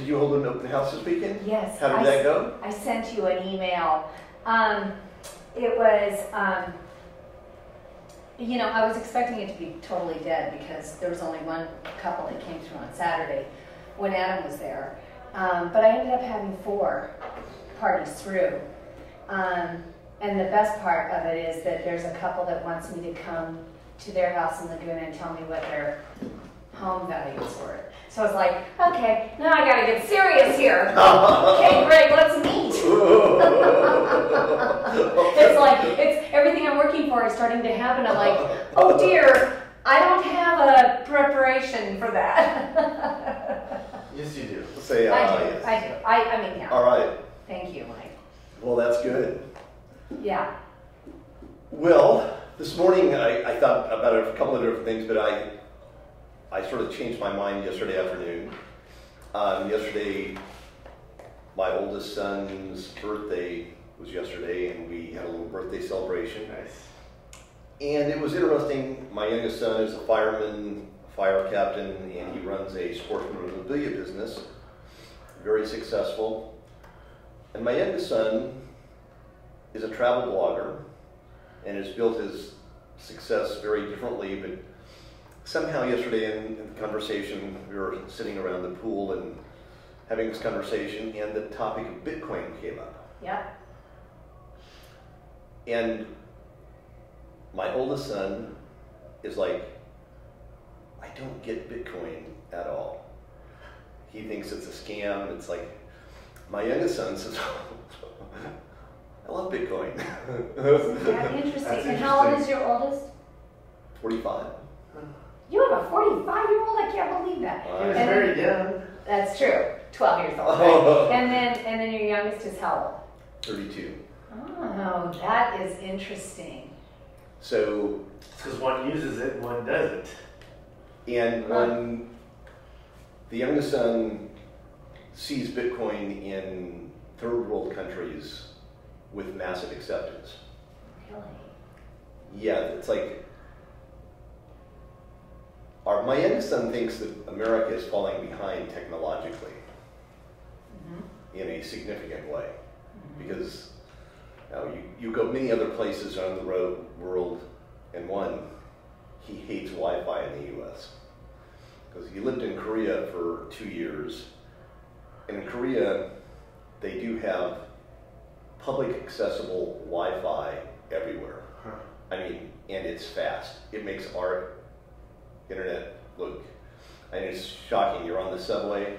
did you hold an open house this weekend? Yes. How did I that go? I sent you an email. Um, it was, um, you know, I was expecting it to be totally dead because there was only one couple that came through on Saturday when Adam was there. Um, but I ended up having four parties through. Um, and the best part of it is that there's a couple that wants me to come to their house in Laguna and tell me what their home values were. So I was like, okay, now I gotta get serious here. okay, Greg, let's meet. it's like it's everything I'm working for is starting to happen. I'm like, oh dear, I don't have a preparation for that. Yes, you do. Say, uh, I do. yes. I do. I, I mean, yeah. All right. Thank you, Mike. Well, that's good. Yeah. Well, this morning I, I thought about a couple of different things, but I I sort of changed my mind yesterday afternoon. Um, yesterday, my oldest son's birthday was yesterday, and we had a little birthday celebration. Nice. And it was interesting. My youngest son is a fireman, fire captain, and he runs a sports memorabilia business. Very successful. And my youngest son is a travel blogger and has built his success very differently. But somehow, yesterday in, in the conversation, we were sitting around the pool and having this conversation, and the topic of Bitcoin came up. Yep. And my oldest son is like, I don't get Bitcoin at all. He thinks it's a scam. It's like, my youngest son says, I love Bitcoin. Yeah, interesting. That's and how old is your oldest? 45. Hmm. You have a 45 year old? I can't believe that. He was Uh, And very then- young. That's true. 12 years old. Oh. Right? and then and then your youngest is how old? 32. Oh, that is interesting. So, Because one uses it and one doesn't. and when the youngest son sees Bitcoin in third world countries with massive acceptance, Really? Yeah, it's like our my youngest son thinks that America is falling behind technologically mm-hmm. in a significant way mm-hmm. because you, know, you, you go many other places around the road, world, and one, he hates Wi-Fi in the U.S. because he lived in Korea for two years, and in Korea they do have public accessible Wi-Fi everywhere. Huh. I mean, and it's fast. It makes our internet look, and it's shocking. You're on the subway,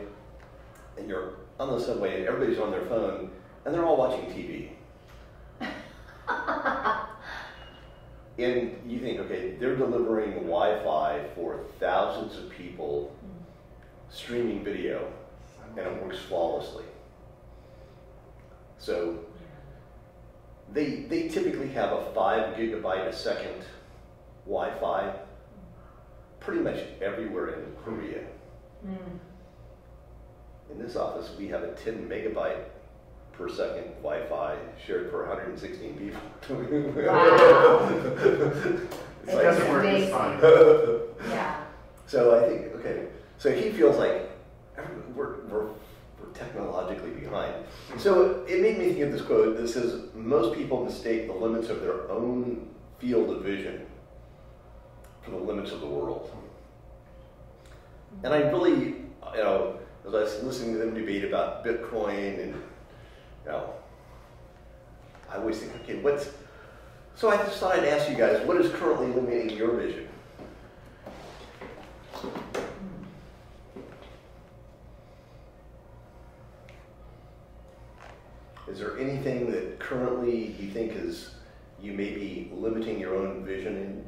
and you're on the subway, and everybody's on their phone, and they're all watching TV. and you think, okay, they're delivering Wi-Fi for thousands of people, streaming video, and it works flawlessly. So they, they typically have a five gigabyte a second Wi-Fi pretty much everywhere in Korea. Mm. In this office, we have a 10 megabyte per second Wi-Fi shared for 116 people. Wow. It's It like- doesn't work amazing. this fine. Yeah. so I think okay. So he feels like we're, we're, we're technologically behind. So it made me think of this quote that says, "Most people mistake the limits of their own field of vision for the limits of the world." And I really, you know, as I was listening to them debate about Bitcoin, and you know, I always think, okay, what's so I just thought I'd ask you guys, what is currently limiting your vision? Is there anything that currently you think is you may be limiting your own vision in?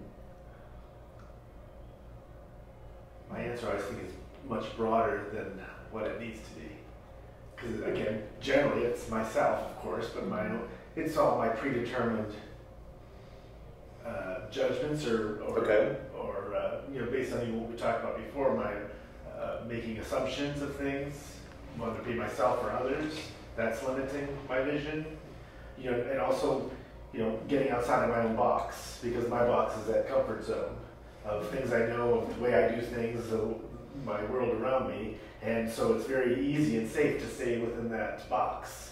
My answer, I think, is much broader than what it needs to be. Because again, generally, it's myself, of course, but my it's all my predetermined uh, judgments or or, Okay. or uh, you know, based on what we talked about before, my uh, making assumptions of things, whether it be myself or others, that's limiting my vision. You know, and also, you know, getting outside of my own box because my box is that comfort zone of things I know, of the way I do things, of my world around me, and so it's very easy and safe to stay within that box.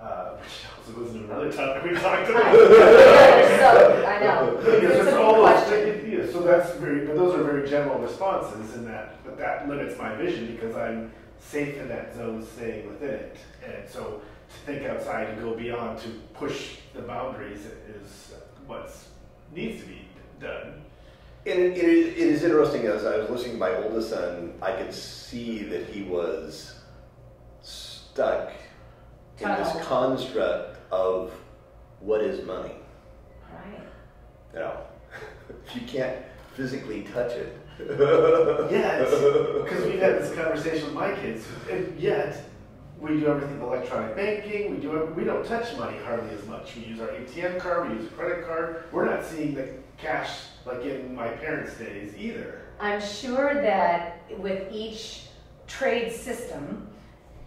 Uh, which also goes into another topic we talked about. so, I know. It's it's all those, yeah, so that's very, but those are very general responses in that, but that limits my vision because I'm safe in that zone, staying within it. And so to think outside and go beyond to push the boundaries is what needs to be done. And it, it, is, it is interesting as I was listening to my oldest son, I could see that he was stuck in this construct of what is money. Right. You know, if you can't physically touch it. Yeah, because we've had this conversation with my kids, and yet we do everything electronic banking. We do we don't touch money hardly as much. We use our ATM card, we use a credit card. We're not seeing the cash like in my parents' days either. I'm sure that with each trade system,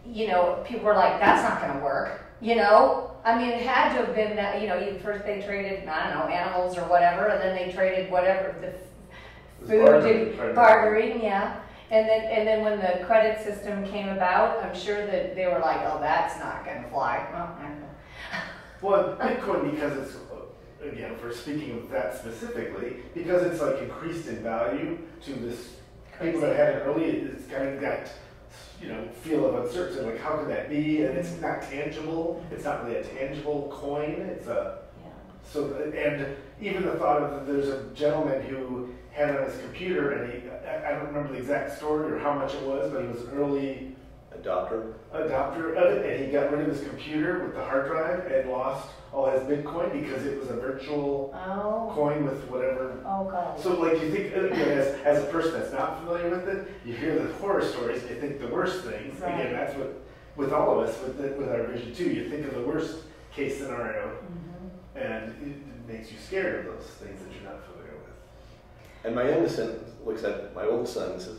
you know, people were like, that's not gonna work, you know? I mean, it had to have been that, you know, first they traded, I don't know, animals or whatever, and then they traded whatever, the food, bartering, bartering. bartering, yeah. And then, and then when the credit system came about, I'm sure that they were like, oh, that's not gonna fly. Well, I don't know. Well, Bitcoin because it's again for speaking of that specifically because it's like increased in value to this people that had it early. It's kind of got you know feel of uncertainty. Like how could that be? And it's not tangible. It's not really a tangible coin. It's a Yeah. So, and even the thought of, that there's a gentleman who had it on his computer, and he, I, I don't remember the exact story or how much it was, but he was early Adopter. adopter of it, and he got rid of his computer with the hard drive and lost all his Bitcoin because it was a virtual Oh, coin with whatever. oh, God. So, like, you think, uh, you know, as, as a person that's not familiar with it, you hear the horror stories, you think the worst things. Right. Again, that's what, with all of us, with, the, with our vision too, you think of the worst case scenario, Mhm. and it, it makes you scared of those things that you're not familiar with. And my youngest son looks at my oldest son and says,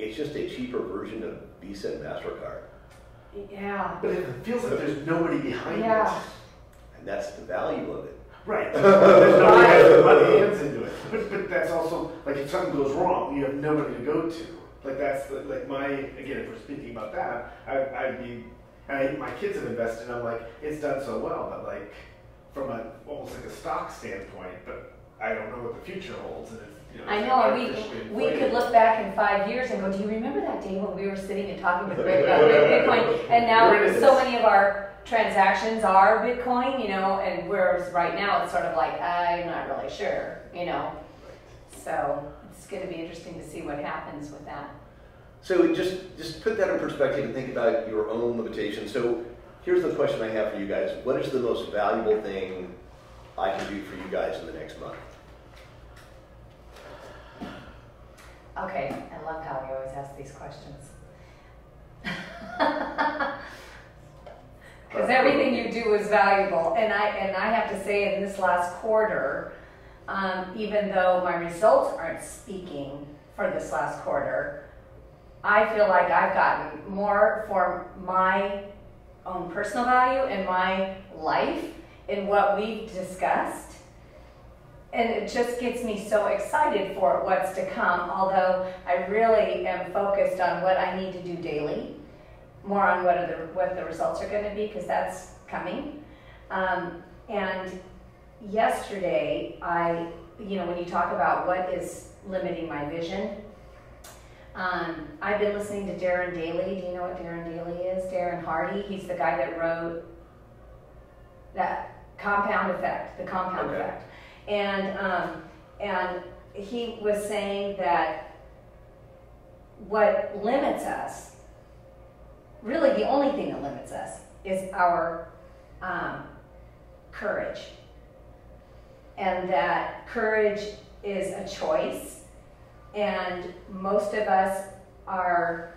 it's just a cheaper version of Visa and MasterCard. Yeah. But it feels like there's nobody behind Yeah. it. And that's the value of it. Right. There's nobody has to put hands into it. But, but that's also, like, if something goes wrong, you have nobody to go to. Like, that's, the, like, my, again, if we're speaking about that, I, I'd be, I, my kids have invested, and I'm like, it's done so well, but like, from a, almost like a stock standpoint, but I don't know what the future holds, and it's, you know. I know, and we, we could look back in five years and go, do you remember that day when we were sitting and talking with Rick about Bitcoin? And now, so many of our transactions are Bitcoin, you know, and whereas right now it's sort of like, I'm not really sure, you know? So it's gonna be interesting to see what happens with that. So just just put that in perspective and think about your own limitations. So here's the question I have for you guys: What is the most valuable thing I can do for you guys in the next month? Okay, I love how we always ask these questions. Because everything you do is valuable, and I, and I have to say in this last quarter, um, even though my results aren't speaking for this last quarter, I feel like I've gotten more for my own personal value and my life in what we've discussed. And it just gets me so excited for what's to come, although I really am focused on what I need to do daily, more on what are the, what the results are gonna be, because that's coming. Um, and yesterday, I, you know, when you talk about what is limiting my vision, um, I've been listening to Darren Daly. Do you know what Darren Daly is? Darren Hardy. He's the guy that wrote that compound effect, the compound Okay. effect. And, um, and he was saying that what limits us, really the only thing that limits us, is our um, courage. And that courage is a choice, and most of us are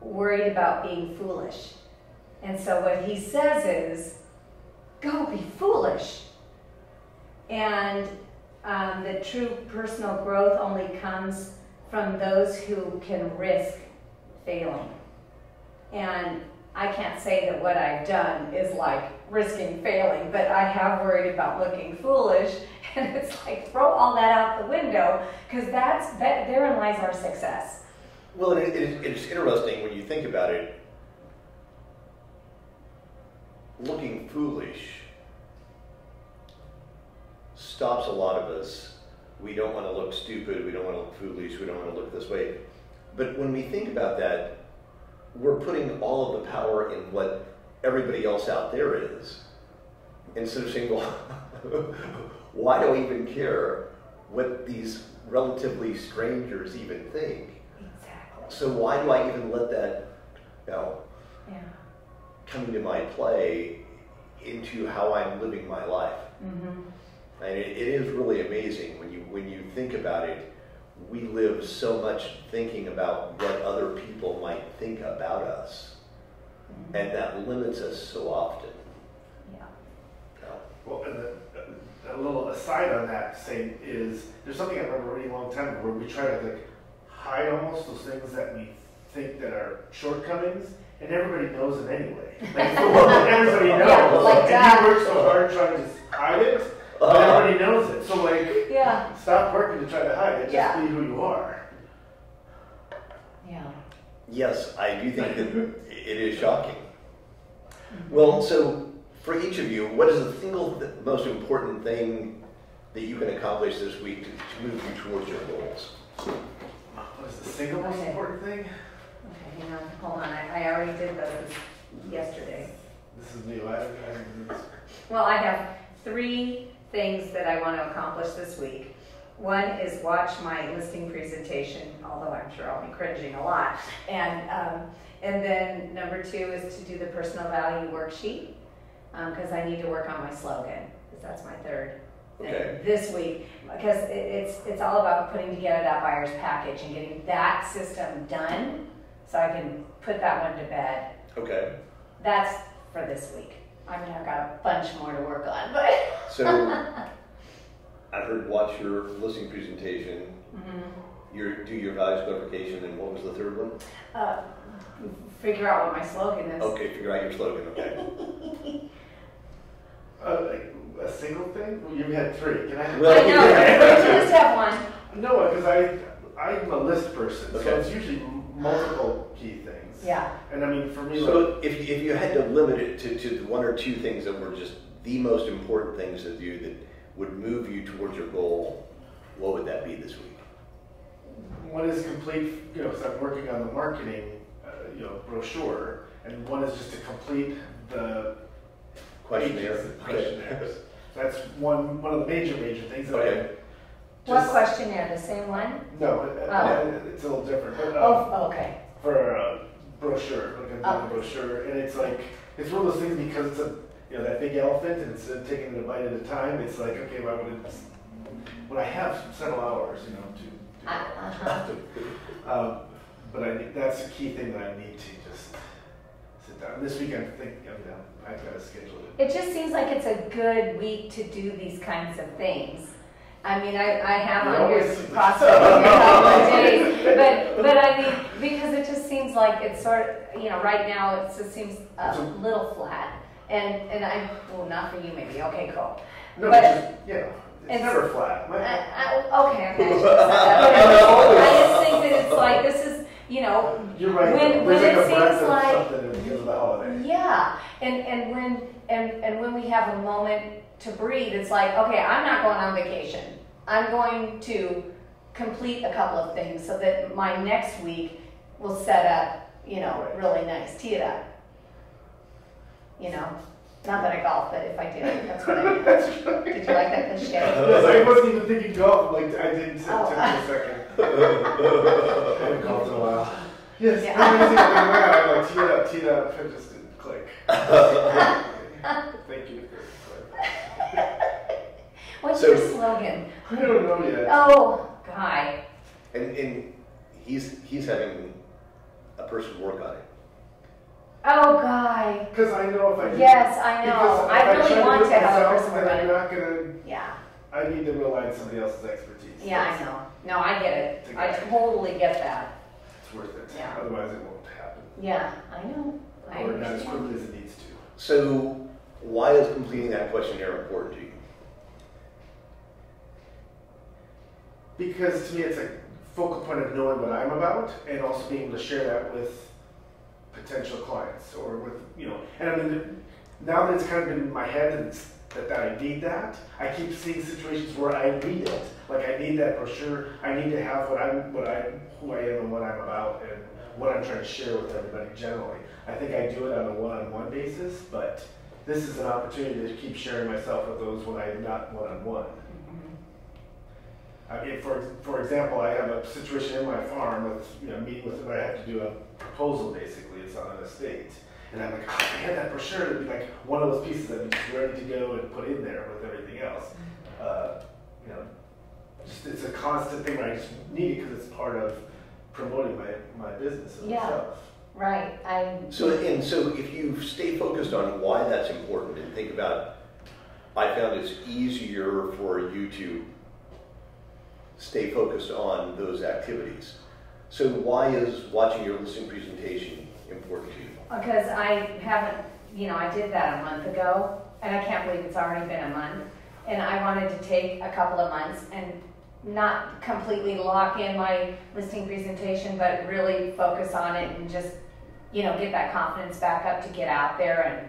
worried about being foolish. And so what he says is, go be foolish. And um, the true personal growth only comes from those who can risk failing. And I can't say that what I've done is like risking failing, but I have worried about looking foolish. And it's like, throw all that out the window, because that's, that, therein lies our success. Well, it, it, it's interesting when you think about it. Looking foolish stops a lot of us. We don't want to look stupid. We don't want to look foolish. We don't want to look this way. But when we think about that, we're putting all of the power in what everybody else out there is. Instead of saying, well, why do I even care what these relatively strangers even think? Exactly. So why do I even let that, you know, Yeah. come into my play into how I'm living my life? Mm-hmm. And it, it is really amazing when you when you think about it. We live so much thinking about what other people might think about us, mm-hmm. and that limits us so often. Yeah. you. Well, and the, a little aside on that saying is there's something I remember reading a long time ago where we try to like hide almost those things that we think that are shortcomings, and everybody knows them anyway. Like it's the one that everybody knows, Yeah, like and that. you work so hard trying to hide it, but Uh-huh. everybody knows it. So like, Yeah. stop working to try to hide it. Just Yeah. be who you are. Yeah. Yes, I do think that it is shocking. Well, so for each of you, what is the single th- most important thing that you can accomplish this week to, to move you towards your goals? What is the single most Okay. important thing? Okay, hang on, hold on, I, I already did those yesterday. This is new. I, I, Well, I have three things that I want to accomplish this week. One is watch my listing presentation, although I'm sure I'll be cringing a lot. And, um, and then number two is to do the personal value worksheet, because I need to work on my slogan, because that's my third Okay. this week. Because it, it's, it's all about putting together that buyer's package and getting that system done, so I can put that one to bed. Okay. That's for this week. I mean, I've got a bunch more to work on, but. So I heard watch your listing presentation, Mhm. your do your values clarification, and what was the third one? Uh, figure out what my slogan is. Okay, figure out your slogan. Okay. uh, like a single thing? Well, you had three. Can I? Have Well, I know, you just have one. No, because I I'm a list person, Okay. so it's usually multiple key things. Yeah. And I mean, for me, like, So if, if you had to limit it to, to the one or two things that were just the most important things to do that would move you towards your goal, what would that be this week? one is complete, you know, because I'm working on the marketing, uh, you know, brochure, and one is just to complete the Questionnaire? pages, questionnaires. That's one one of the major major things that Okay. I What just questionnaire, the same one? no, it- Oh. it's a little different. But, um, Oh, okay. for a brochure, like a Oh. brochure, and it's like it's one of those things because it's a you know that big elephant, and instead of taking it a bite at a time, it's like okay, well, when, it's, when I have several hours, you know, to. Uh, uh-huh. to um, but I that's a key thing that I need to just sit down. This week I'm thinking, you know, I've got to schedule it. It just seems like it's a good week to do these kinds of things. I mean, I, I have You on here always- some prospecting a couple of days, but, but I mean, because it just seems like it's sort of, you know, right now, it just seems a little flat. And, and I, well, not for you maybe, okay, cool. No, But- just yeah, it's, it's- never flat. I, I, okay, okay, I shouldn't have. I just think that it's like, this is, you know, You're right. when- when There's it a seems like- something because of the holiday. Yeah, and, and when, and, and when we have a moment to breathe, it's like, okay, I'm not going on vacation. I'm going to complete a couple of things so that my next week will set up, you know, Right. really nice, tee it up. You know, not that I golf, but if I do, that's what I do. That's. Did you like that cliche? Yes, I wasn't even thinking golf. Like I didn't oh, sit Oh. took me a second. I haven't golfed in a while. Yes, Yeah. yeah. everything I'm like, wow, I'm like tee it up, tee it up, it just didn't click. Thank you. What's So- your slogan? I don't know yet. Oh, guy. And, and he's, he's having a person work on it. Oh, guy. Because I know if I do- Yes, I know. I really try want do to have a person then work on I'm not gonna. Yeah. I need to rely on somebody else's expertise. Yeah, I know. No, I get it. I totally get that. It's worth it. Yeah. Otherwise, it won't happen. Yeah, I know. I or not as quickly as it needs to. So why is completing that questionnaire important to you? Because to me, it's a focal point of knowing what I'm about and also being able to share that with potential clients or with, you know, and I mean, now that it's kind of been in my head and it's, that, that I need that, I keep seeing situations where I need it. Like I need that brochure. I need to have what I'm, what I, who I am and what I'm about and what I'm trying to share with everybody generally. I think I do it on a one-on-one basis, but this is an opportunity to keep sharing myself with those when I'm not one-on-one. I mean, for, for example, I have a situation in my farm with, you know, meeting with, where I have to do a proposal basically, it's on an estate. And I'm like, oh, if I had that brochure, it'd be like one of those pieces that'd be just ready to go and put in there with everything else. Uh, you know, just, it's a constant thing where I just need it because it's part of promoting my, my business and Yeah. myself. Right, I, So, and so if you stay focused on why that's important and think about, I found it's easier for you to stay focused on those activities. So why is watching your listening presentation important to you? Because I haven't, you know, I did that a month ago, and I can't believe it's already been a month. And I wanted to take a couple of months and not completely lock in my listing presentation, but really focus on it and just, you know, get that confidence back up to get out there and,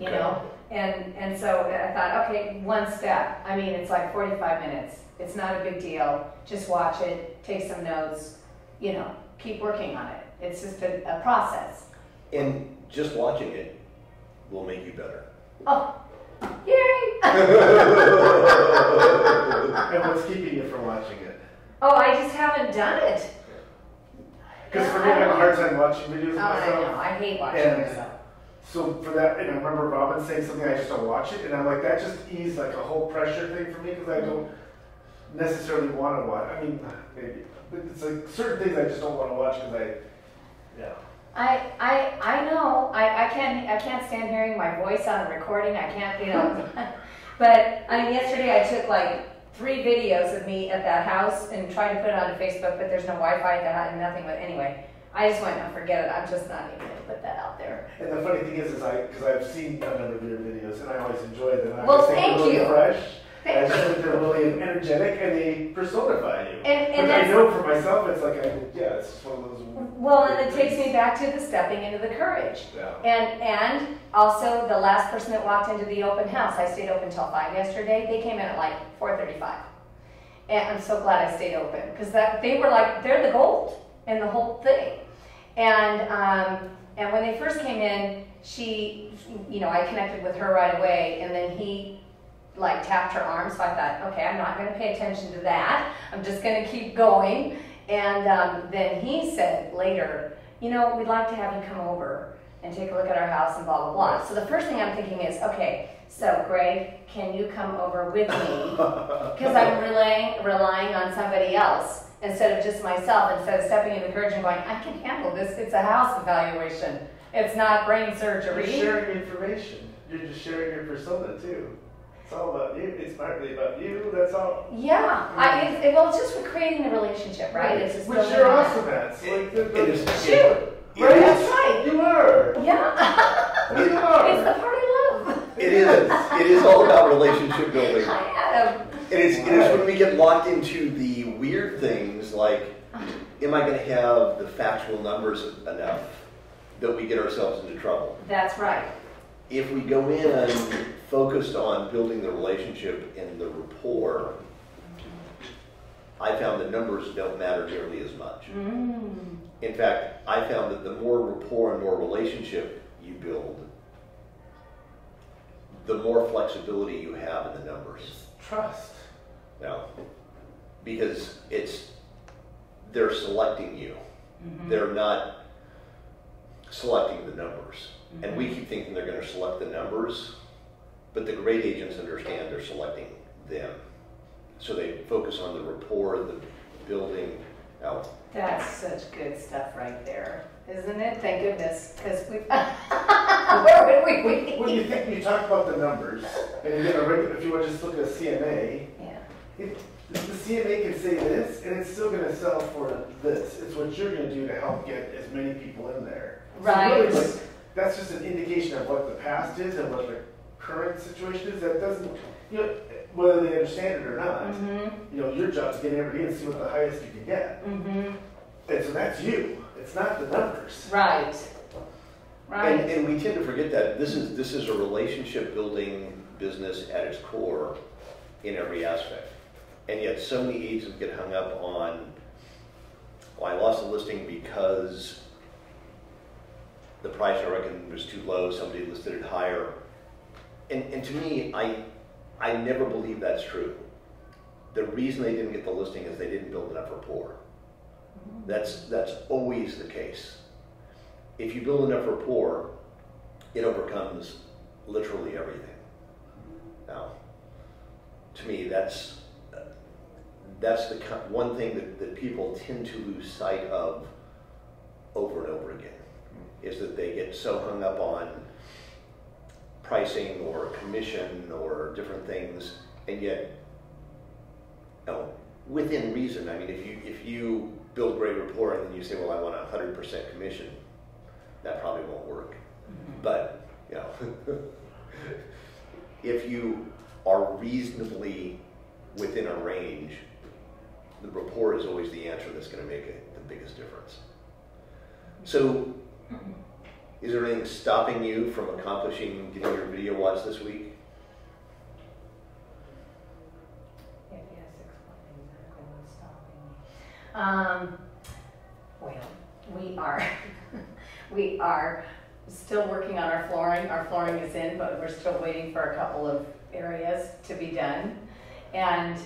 you Okay. know? And, and so I thought, okay, one step. I mean, it's like forty-five minutes. It's not a big deal. Just watch it, take some notes, you know, keep working on it. It's just a, a process. And just watching it will make you better. Oh, yay! And what's keeping you from watching it? Oh, I just haven't done it. Because for me, I have a hard time watching videos Oh, of I know, I hate watching And- myself. So for that, and I remember Robin saying something, I just don't watch it, and I'm like, that just eased like a whole pressure thing for me because I don't necessarily want to watch. I mean, maybe, but it's like certain things I just don't want to watch because I, yeah. I, I, I know, I, I can't, I can't stand hearing my voice on a recording, I can't, you know. But, I mean, yesterday I took like three videos of me at that house and tried to put it on Facebook, but there's no Wi-Fi at that, and nothing, but anyway. I just went, no, forget it, I'm just not even gonna put that out there. And the funny thing is, is I, because I've seen a number of your videos and I always enjoy them. I Well, thank really you. fresh. I think they're really energetic and they personify you. And, and I know for myself, it's like, I, yeah, it's just one of those. well, and it takes me back to the stepping into the courage. Yeah. And, and also the last person that walked into the open house, I stayed open till five yesterday, they came in at like four thirty-five. And I'm so glad I stayed open, because that, they were like, they're the gold in the whole thing. And, um, and when they first came in, she, you know, I connected with her right away, and then he like tapped her arm, so I thought, okay, I'm not gonna pay attention to that, I'm just gonna keep going. And, um, then he said later, you know, we'd like to have you come over and take a look at our house and blah, blah, blah. So the first thing I'm thinking is, okay, so Greg, can you come over with me? Because I'm relying, relying on somebody else instead of just myself, instead of stepping into courage and going, I can handle this, it's a house evaluation. It's not brain surgery. You're sharing information. You're just sharing your persona too. It's all about you. It's partly about you. That's all. Yeah, I, it, it- well, it's just for creating the relationship, right? It's just Which you're that. awesome at. It's like the, the, It is- Shoot, Right? that's right. You are. Yeah, You it's the part I love. It is. It is all about relationship building. Hi, Adam. It is, it is when we get locked into the weird things like, am I going to have the factual numbers enough that we get ourselves into trouble? That's right. If we go in focused on building the relationship and the rapport, I found the numbers don't matter nearly as much. Mm. In fact, I found that the more rapport and more relationship you build, the more flexibility you have in the numbers. Trust. Now, because it's, they're selecting you. They're not selecting the numbers. And we keep thinking they're gonna select the numbers, but the great agents understand they're selecting them. So they focus on the rapport, the building out. That's such good stuff right there, isn't it? Thank goodness, because we, where would we be? When you think you talk about the numbers, and you get a regular, if you want to just look at a CMA, Yeah, it, the CMA can say this, and it's still going to sell for this. It's what you're going to do to help get as many people in there. So Right. really, like, that's just an indication of what the past is and what the current situation is. That doesn't, you know, whether they understand it or not. Mm-hmm, You know, your job is to get everybody in and see what the highest you can get. mm-hmm, And so that's you. It's not the numbers. right, And, right, and we tend to forget that this is, this is a relationship building business at its core in every aspect. And yet so many agents get hung up on, well, I lost the listing because the price I reckon was too low, somebody listed it higher. And, and to me, I, I never believe that's true. The reason they didn't get the listing is they didn't build enough rapport. That's, that's always the case. If you build enough rapport, it overcomes literally everything. Now, to me, that's, that's the one thing that, that people tend to lose sight of over and over is that they get so hung up on pricing or commission or different things, and yet, you know, within reason, I mean, if you, if you build great rapport and then you say, well, I want a hundred percent commission, that probably won't work. Mm-hmm. But, you know, if you are reasonably within a range, the rapport is always the answer that's gonna make it the biggest difference. So, is there anything stopping you from accomplishing getting your video watched this week? Yes. Um, well, we are, we are still working on our flooring. Our flooring is in, but we're still waiting for a couple of areas to be done. And,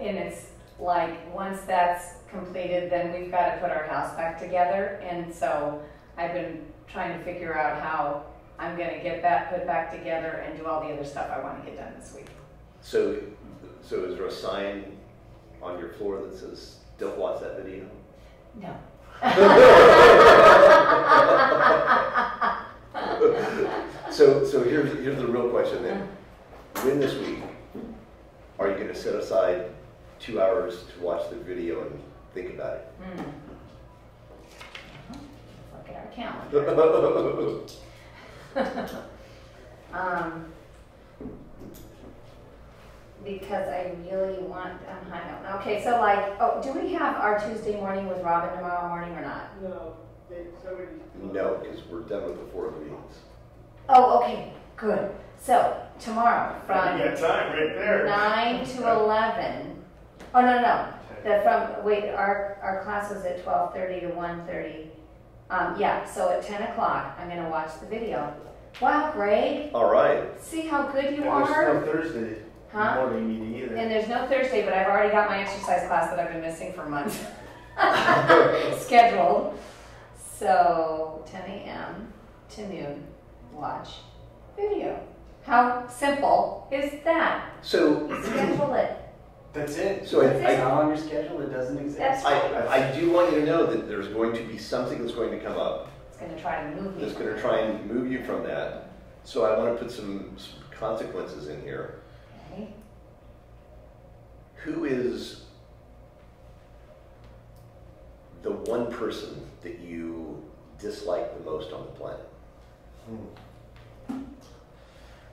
and it's like, once that's completed, then we've got to put our house back together. And so I've been trying to figure out how I'm gonna get that put back together and do all the other stuff I want to get done this week. So, so is there a sign on your floor that says, don't watch that video? No. So, so here's, here's the real question then. When this week, are you gonna set aside two hours to watch the video and think about it? Hmm. Look at our calendar. Um, because I really want, um, I don't know. Okay, so like, oh, do we have our Tuesday morning with Robin tomorrow morning or not? No, they, somebody. No, because we're done with the four meetings. Oh, okay, good. So tomorrow You from got time right there. nine to eleven. Oh, no, no, no. The from, wait, our, our class was at twelve thirty to one thirty. Um, yeah, so at ten o'clock, I'm gonna watch the video. Wow, Greg, All right. see how good you And there's are? no Thursday Huh? morning meeting either. And there's no Thursday, but I've already got my exercise class that I've been missing for months. Scheduled. So ten AM to noon, watch video. How simple is that? So, Schedule it. That's it. So I- If I- it's not on your schedule, it doesn't exist. That's I, I do want you to know that there's going to be something that's going to come up It's gonna try to move me. that's gonna try and move you from that. So I wanna put some some consequences in here. Okay. Who is the one person that you dislike the most on the planet? Hmm.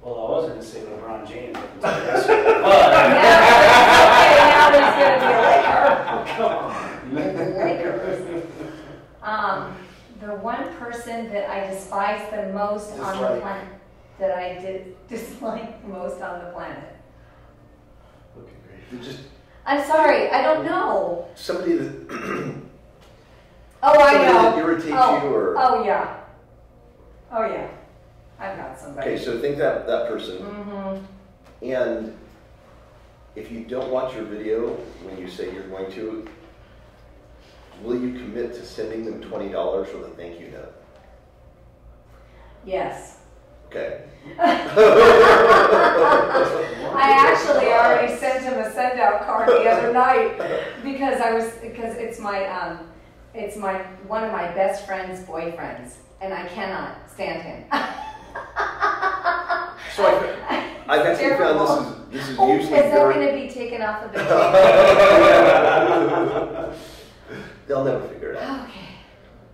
Well, I was gonna say LeBron James. but Yeah, there's gonna be a Laker. Lakers. Um, the one person that I despise the most on the planet, that I did dislike the most on the planet. Okay, great. Just I'm sorry, I don't know. somebody that, Oh, I somebody that know. irritates Oh, you or, Oh, yeah. Oh, yeah. I've got somebody. okay, so think that, that person. Mm-hmm. And if you don't watch your video when you say you're going to, will you commit to sending them twenty dollars with a thank you note? Yes. Okay. I actually already sent him a send out card the other night because I was because it's my um it's my one of my best friend's boyfriends and I cannot stand him. So I, I've actually found this is, this is Oh, is that very. going to be taken off of the tape? They'll never figure it out. okay.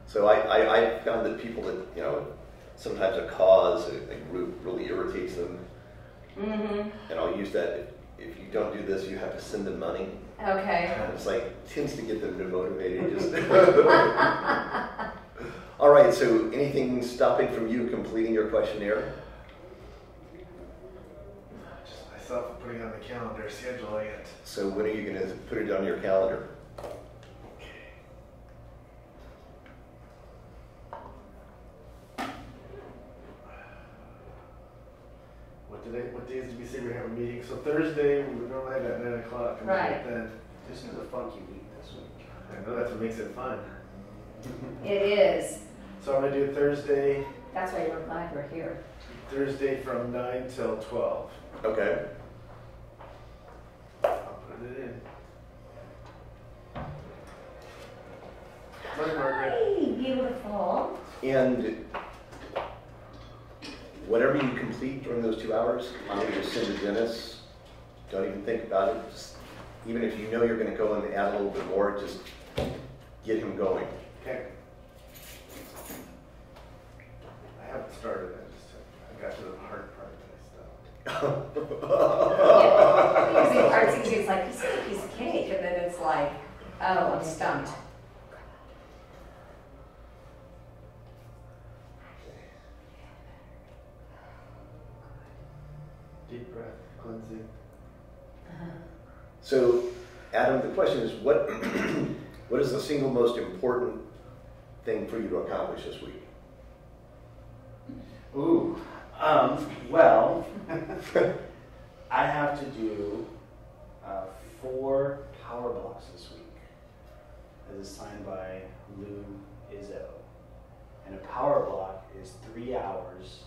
So I, I, I found that people that, you know, sometimes a cause, a, a group really irritates them, Mm-hmm, and I'll use that. If, if you don't do this, you have to send them money. okay. And it's like tends to get them demotivated. Just all right. So, anything stopping from you completing your questionnaire? Just myself putting on the calendar, scheduling it. So, when are you going to put it on your calendar? What did I, what days did we say we have a meeting? So Thursday, we would normally have at nine o'clock. and Right. Then, This is a funky week this week. I know that's what makes it fun. It is. So I'm gonna do Thursday, That's why we're glad we're here. Thursday from nine till twelve. Okay. I'll put it in. Morning, Margaret. Hey, beautiful. And whatever you complete during those two hours, maybe just send to Dennis. Don't even think about it. Just, even if you know you're going to go and add a little bit more, just get him going. Okay. I haven't started, I just, I got to the hard part that I. Yeah, Usually parts easy, it's like, it's a piece of cake, and then it's like, oh, I'm stumped. Deep breath, cleansing. Uh-huh. So, Adam, the question is, what what is the single most important thing for you to accomplish this week? Ooh, um, well, I have to do uh, four power blocks this week, as assigned by Lou Izzo. And a power block is three hours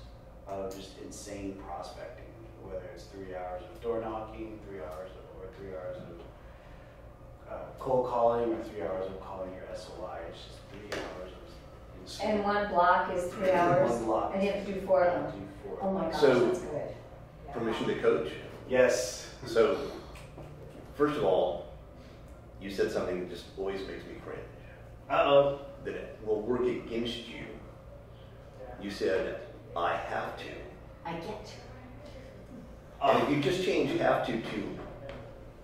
of just insane prospecting, whether it's three hours of door knocking, three hours of, or three hours of uh, cold calling, or three hours of calling your SOI. It's just three hours of. And one block is three hours, One block. and you have to do four of them. Do four. Oh my gosh, So- that's good. Permission to coach? Yes. So, first of all, you said something that just always makes me cringe. Uh-oh. That it will work against you. You said, I have to. I get to. And if you just change have to to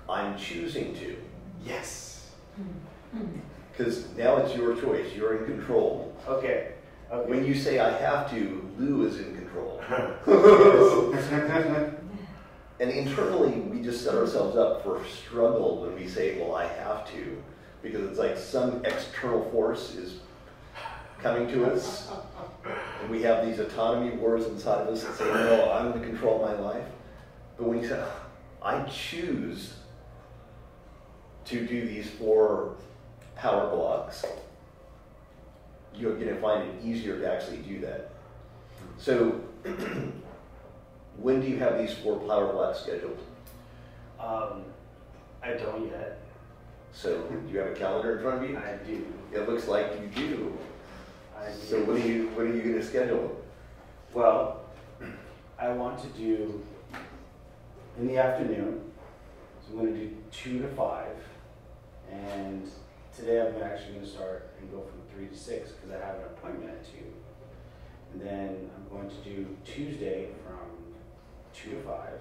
I'm choosing to, yes. Hmm. Hmm. because now it's your choice, you're in control. Okay. Okay. When you say I have to, Lou is in control. and internally, we just set ourselves up for struggle when we say, well, I have to, because it's like some external force is coming to us, and we have these autonomy wars inside of us that say, no, I'm going to control my life. But when you say, I choose to do these four power blocks, you're going to find it easier to actually do that. So, when do you have these four power blocks scheduled? Um, I don't yet. So, do you have a calendar in front of you? I do. It looks like you do. I do. So, when are you when are you going to schedule? Well, I want to do in the afternoon. So I'm going to do two to five, and today I'm actually going to start and go from three to six because I have an appointment at two. And then I'm going to do Tuesday from two to five.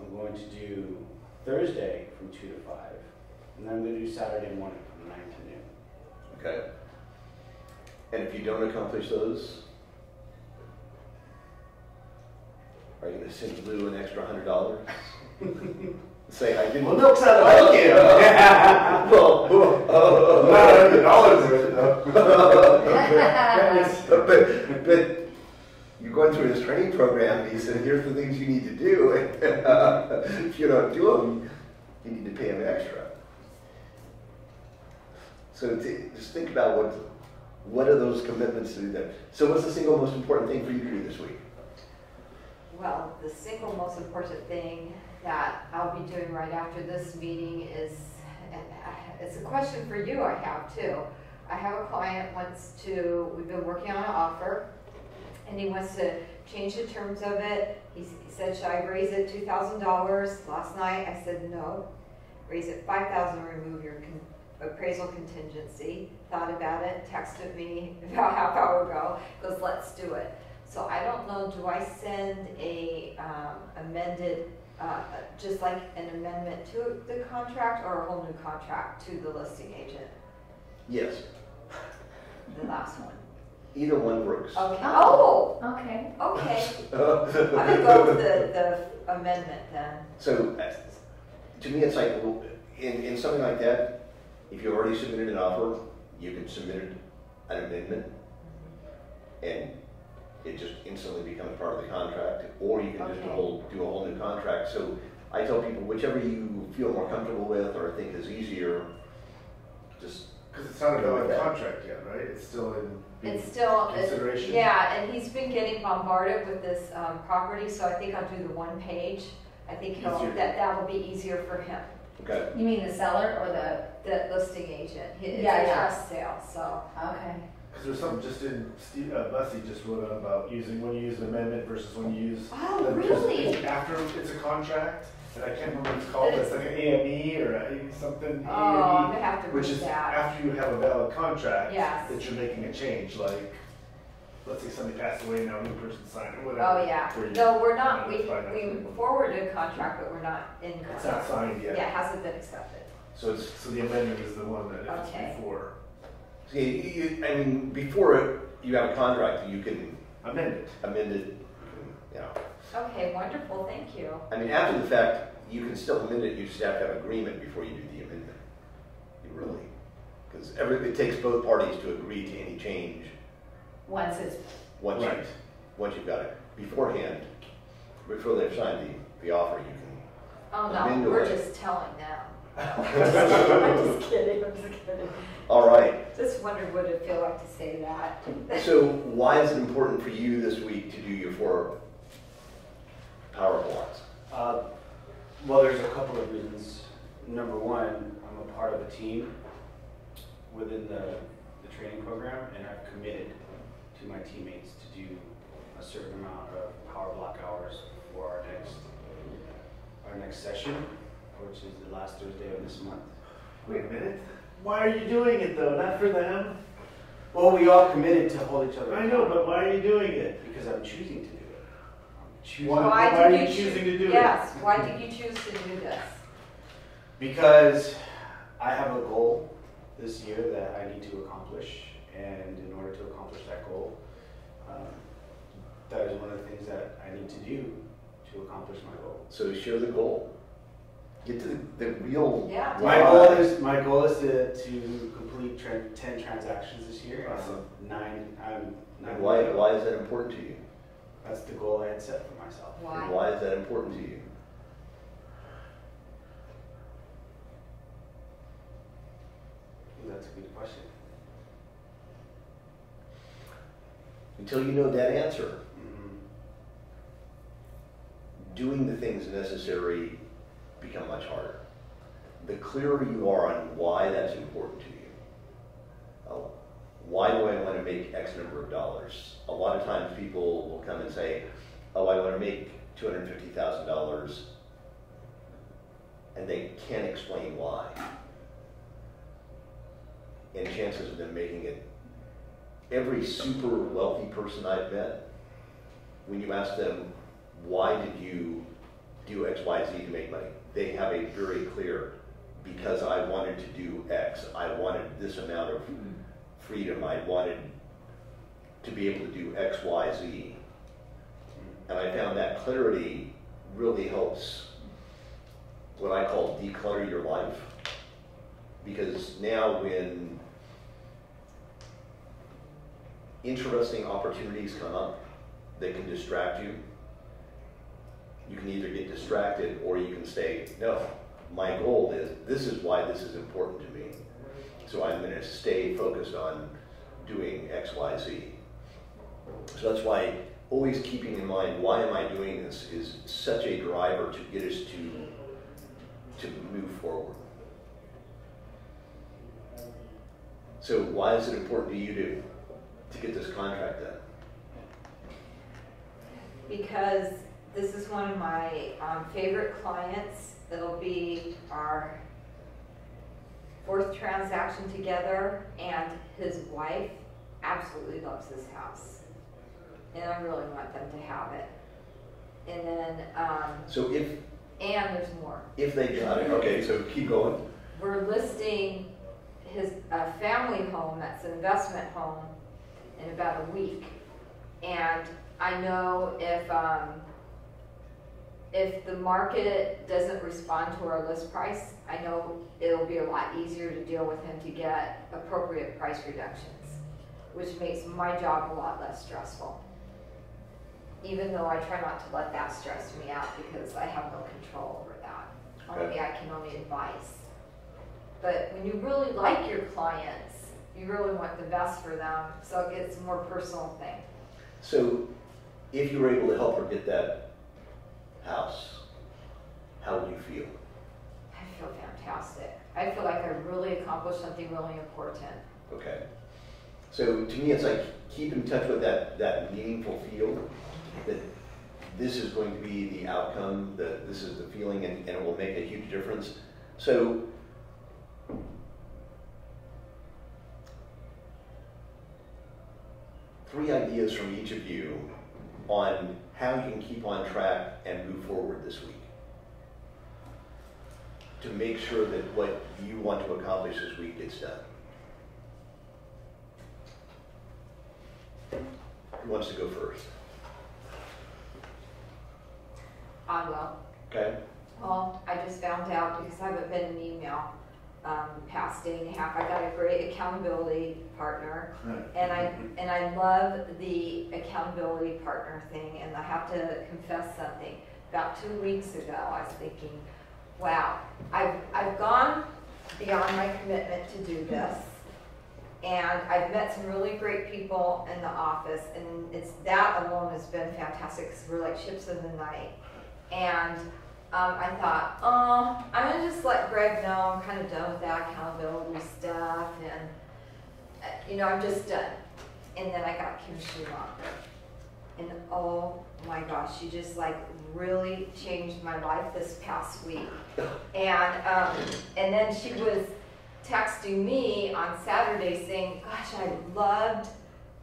I'm going to do Thursday from two to five, and then I'm going to do Saturday morning from nine to noon. Okay. And if you don't accomplish those, are you going to send Lou an extra hundred dollars? Say I didn't. Well, milk's out of milk Well, Not a hundred dollars worth though. but, but you're going through this training program, and he said, here's the things you need to do. if you don't do them, you need to pay them extra. So t- just think about what, what are those commitments to do that. So what's the single most important thing for you to do this week? Well, the single most important thing that I'll be doing right after this meeting is, it's a question for you I have too. I have a client wants to, we've been working on an offer, and he wants to change the terms of it. He he said, should I raise it two thousand dollars? Last night I said, no. Raise it five thousand, remove your con- appraisal contingency, thought about it, texted me about half hour ago, goes, let's do it. So I don't know, do I send a um, amended, uh, just like an amendment to the contract or a whole new contract to the listing agent, Yes, the last one? either one works. Okay, oh, Okay, okay, I'm gonna go with the, the amendment then. So, uh, to me, it's like, well, in, in something like that, if you already submitted an offer, you can submit an amendment, and it just instantly becomes part of the contract, or you can just do a whole, do a whole new contract. So I tell people, whichever you feel more comfortable with or think is easier, just, Because it's not a valid contract yet, right? It's still in. It's still, Consideration. yeah, and he's been getting bombarded with this, um, property, so I think I'll do the one page. I think he'll, Easier. that, that'll be easier for him, okay. you mean the seller or the, the listing agent. He- It's Yeah, a yeah. trust sale, so. okay. Because there's something just in, Steve, uh, Bussy just wrote on about using, when you use an amendment versus when you use. Oh, the- really? After it's a contract, and I can't remember what it's called, it's like an AME or a- something, Oh, AME. gonna have to Which is that. after you have a valid contract. Yes. That you're making a change, like, let's say somebody passed away, now a new person signed or whatever. Oh, yeah. No, we're not, we, we forwarded a contract, but we're not in contract. It's not signed Yeah, yet. it hasn't been accepted. So it's, So the amendment is the one that Okay. it's before, see, you, I mean, before you have a contract, you can amended. amend it, you know. Okay, wonderful, thank you. I mean, after the fact, you can still amend it, you just have to have agreement before you do the amendment. You really, because every, it takes both parties to agree to any change Once it's, once you, Right. once you've got it beforehand, before they've signed the, the offer, you can Oh, Amend no, we're away. just telling them. I'm just kidding, I'm just kidding. All right, Just wondered what it'd feel like to say that. so why is it important for you this week to do your four power blocks? Uh, well, there's a couple of reasons. Number one, I'm a part of a team within the, the training program, and I've committed to my teammates to do a certain amount of power block hours for our next, our next session, which is the last Thursday of this month. Wait a minute. Why are you doing it though? Not for them? Well, we all committed to hold each other I know, but why are you doing it? because I'm choosing to do it. I'm choosing Why- Why why did are you choo- choosing to do it? Yes, why did you choose to do this? Because I have a goal this year that I need to accomplish, and in order to accomplish that goal, um, that is one of the things that I need to do to accomplish my goal. So share the goal. Get to the, the real. Yeah. My goal is my goal is to, to complete tran ten transactions this year. Awesome. Nine. I'm nine. And why, why is that important to you? That's the goal I had set for myself. And Why? why is that important to you? That's a good question. Until you know that answer, Mhm. doing the things necessary become much harder. The clearer you are on why that's important to you. Oh, why do I want to make X number of dollars? A lot of times people will come and say, oh, I want to make $250,000 and they can't explain why. And chances of them making it, every super wealthy person I've met, when you ask them, why did you do X, Y, Z to make money? They have a very clear, because I wanted to do X, I wanted this amount of hmm. freedom, I wanted to be able to do X, Y, Z. And I found that clarity really helps what I call declutter your life. Because now when interesting opportunities come up that can distract you, you can either get distracted or you can say, no, my goal is, this is why this is important to me. So I'm going to stay focused on doing X, Y, Z. So that's why always keeping in mind, why am I doing this is such a driver to get us to, to move forward. So why is it important to you to, to get this contract done? Because this is one of my um, favorite clients. It'll be our fourth transaction together, and his wife absolutely loves this house. And I really want them to have it. And then, um, So if, and there's more. if they got it, okay, so keep going. We're listing his, a family home, that's an investment home, in about a week. And I know if, um, if the market doesn't respond to our list price, I know it'll be a lot easier to deal with him to get appropriate price reductions, which makes my job a lot less stressful. Even though I try not to let that stress me out because I have no control over that. Only I can only advise. But when you really like your clients, you really want the best for them, so it's a more personal thing. So if you were able to help her get that house, how would you feel? I feel fantastic. I feel like I really accomplished something really important. Okay. So to me, it's like keep in touch with that, that meaningful feel that this is going to be the outcome, that this is the feeling, and, and it will make a huge difference. So three ideas from each of you on how you can keep on track and move forward this week to make sure that what you want to accomplish this week gets done. Who wants to go first? I will. Okay? Well, I just found out because I haven't been in email um, past day and a half. I got a great accountability partner, and I and I love the accountability partner thing. And I have to confess something. About two weeks ago, I was thinking, "Wow, I've I've gone beyond my commitment to do this." And I've met some really great people in the office, and it's that alone has been fantastic. Cause we're like ships in the night, and um, I thought, oh, I'm gonna just let Greg know I'm kind of done with that accountability stuff, and you know, I'm just done. And then I got Kim Schumacher, and oh my gosh, she just like really changed my life this past week. And um, and then she was texting me on Saturday saying, "Gosh, I loved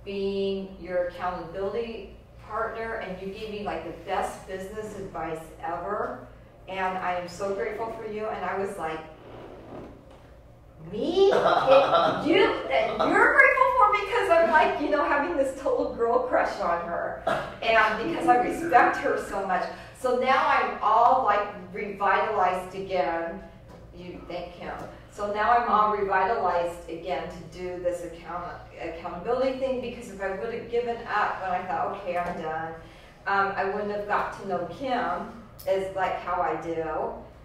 being your accountability partner, and you gave me like the best business advice ever." And I am so grateful for you. And I was like, me? It- you? That you're grateful for me because I'm like, you know, having this total girl crush on her, and because I respect her so much. So now I'm all like revitalized again. You thank him. So now I'm all revitalized again to do this account accountability thing because if I would have given up when I thought, okay, I'm done, um, I wouldn't have got to know Kim is like how I do,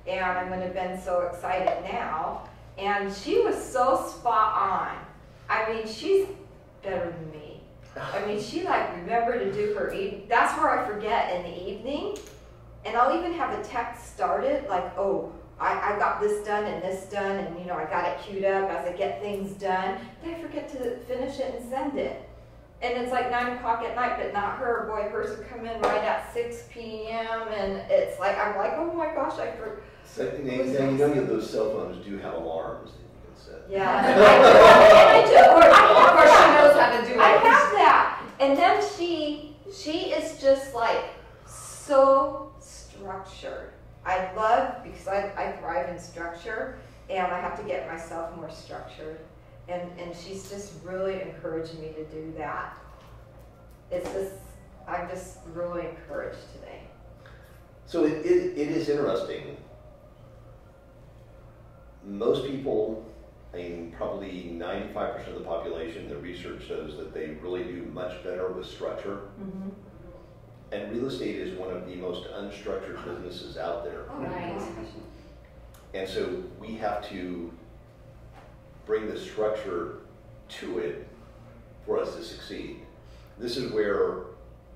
and I wouldn't have been so excited now. And she was so spot on. I mean, she's better than me. I mean, she like remembered to do her eve. That's where I forget in the evening, and I'll even have a text started like, oh. I, I got this done and this done, and you know I got it queued up as I get things done. Then I forget to finish it and send it. And it's like nine o'clock at night, but not her. Boy, hers would come in right at six p.m. And it's like I'm like, oh my gosh, I for So, now, now you know that those cell phones do have alarms that you can set. yeah. and I do. I Of course, she have knows that. how to do I have that. And then she she is just like so structured. I love because I, I thrive in structure and I have to get myself more structured. And and she's just really encouraging me to do that. It's just I'm just really encouraged today. So it, it, it is interesting. Most people, I mean, probably 95% of the population, the research shows that they really do much better with structure. Mm-hmm. And real estate is one of the most unstructured businesses out there. Oh right. And so we have to bring the structure to it for us to succeed. This is where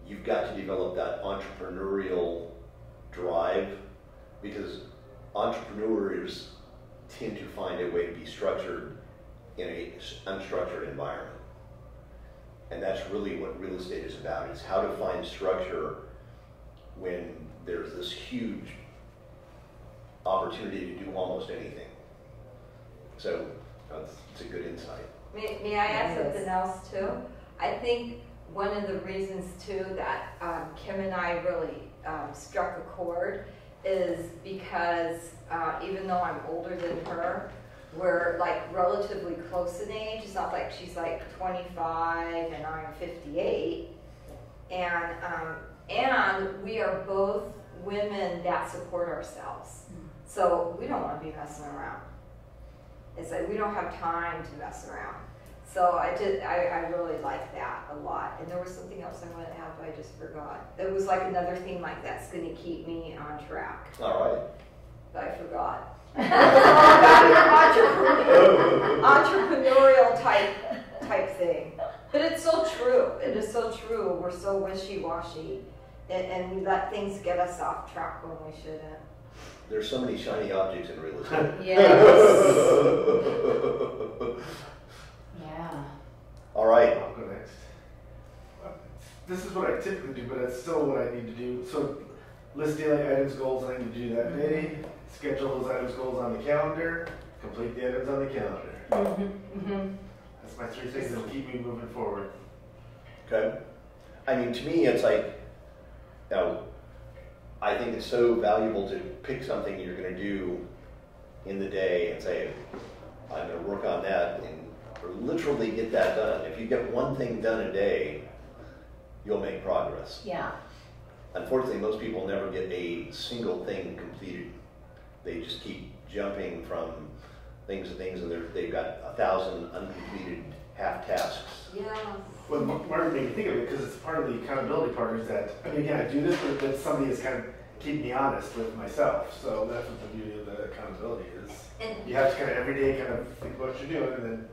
you've got to develop that entrepreneurial drive because entrepreneurs tend to find a way to be structured in a s- unstructured environment. And that's really what real estate is about. It's how to find structure when there's this huge opportunity to do almost anything. So that's, it's a good insight. May, may I add Yes. something else too? I think one of the reasons too that um, Kim and I really um, struck a chord is because uh, even though I'm older than her, we're like relatively close in age. It's not like she's like 25 and I'm 58. And, um, and we are both women that support ourselves. So we don't want to be messing around. It's like we don't have time to mess around. So I did, I, I really like that a lot. And there was something else I wanted to have, but I just forgot. It was like another thing like that's gonna keep me on track, All right. but I forgot. Entrepreneur- Entrepreneurial type, type thing. But it's so true. It is so true. We're so wishy-washy. And, and we let things get us off track when we shouldn't. There's so many shiny objects in real estate. Yes. Yeah. All right. I'll go next. Uh, This is what I typically do, but it's still what I need to do. So list daily items, goals I need to do that day, schedule those items, goals on the calendar, complete the items on the calendar. Mm-hmm. That's my three things that'll keep me moving forward. Okay. I mean, to me, it's like, you know, I think it's so valuable to pick something you're going to do in the day and say, I'm going to work on that and literally get that done. If you get one thing done a day, you'll make progress. Yeah. Unfortunately, most people never get a single thing completed. They just keep jumping from things to things, and they're, they've got a thousand uncompleted half tasks. Yeah. Well, Mar- Martin made me think of it because it's part of the accountability part is that, I mean, again, I do this, but that somebody is kind of keep me honest with myself. So that's what the beauty of the accountability is. And You have to kind of every day kind of think what you're doing and then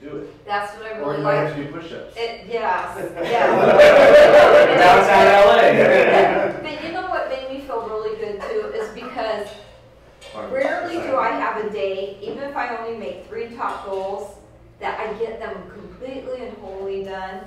do it. that's what I Or really you might like. have to do push-ups. It, yes, yeah. Downtown LA. But you know what made me feel really good too is because rarely do I have a day, even if I only make three top goals, that I get them completely and wholly done.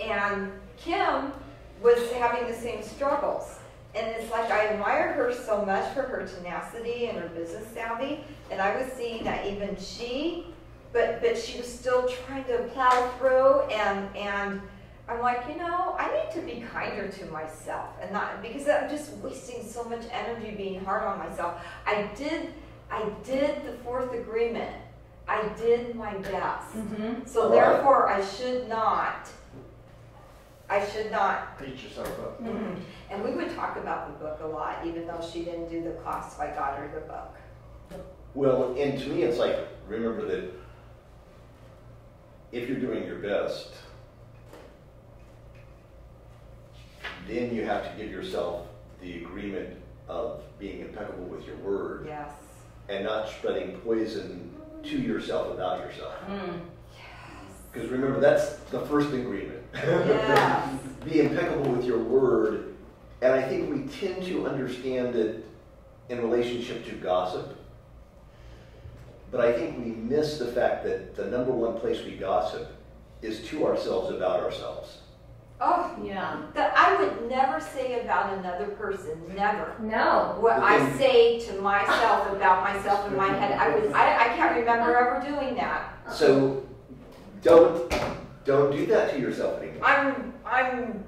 And Kim was having the same struggles. And it's like I admire her so much for her tenacity and her business savvy. And I was seeing that even she, but but she was still trying to plow through and and I'm like, you know, I need to be kinder to myself and not because I'm just wasting so much energy being hard on myself. I did I did the fourth agreement. I did my best. Mm-hmm. So All right. therefore I should not I should not Beat yourself up. Mhm. and we would talk about the book a lot, even though she didn't do the class, so I got her the book. Well, and to me, it's like, remember that if you're doing your best, then you have to give yourself the agreement of being impeccable with your word Yes. and not spreading poison to yourself about yourself. Mm. Because remember, that's the first agreement. Yes. Be impeccable with your word. And I think we tend to understand it in relationship to gossip. But I think we miss the fact that the number one place we gossip is to ourselves about ourselves. Oh, Yeah. that I would never say about another person, never. No. What I say to myself about myself in my head, I would, I, I can't remember ever doing that. So don't don't do that to yourself anymore. I'm, I'm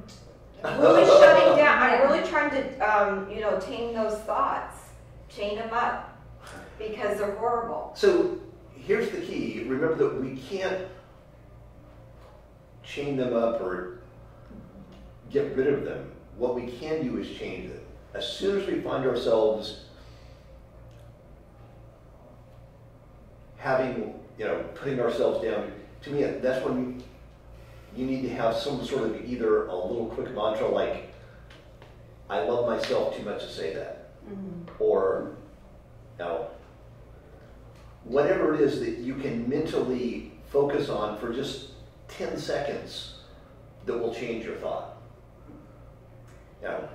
really shutting down, I'm really trying to, um, you know, tame those thoughts, chain them up, because they're horrible. So here's the key. Remember that we can't chain them up or get rid of them. What we can do is change them. As soon as we find ourselves having, you know, putting ourselves down, to me, that's when you need to have some sort of either a little quick mantra like, I love myself too much to say that mm-hmm. or you know, whatever it is that you can mentally focus on for just 10 seconds that will change your thought. You know?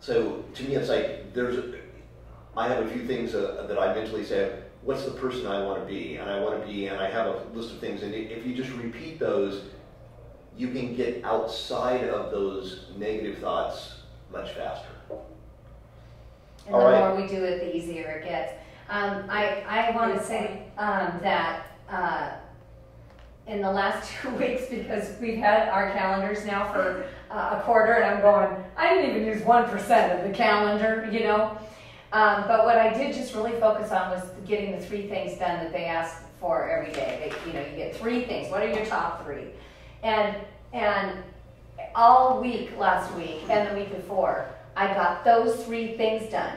So to me, it's like there's, a, I have a few things uh, that I mentally say, what's the person I want to be? And I want to be, and I have a list of things. And if you just repeat those, you can get outside of those negative thoughts much faster. And All the right. more we do it, the easier it gets. Um, I, I want to say, um, that, uh, in the last two weeks, because we've had our calendars now for uh, a quarter, and I'm going, I didn't even use one percent of the calendar, you know? Um, but what I did just really focus on was getting the three things done that they ask for every day. They, you know, you get three things. What are your top three? And, and all week last week and the week before, I got those three things done.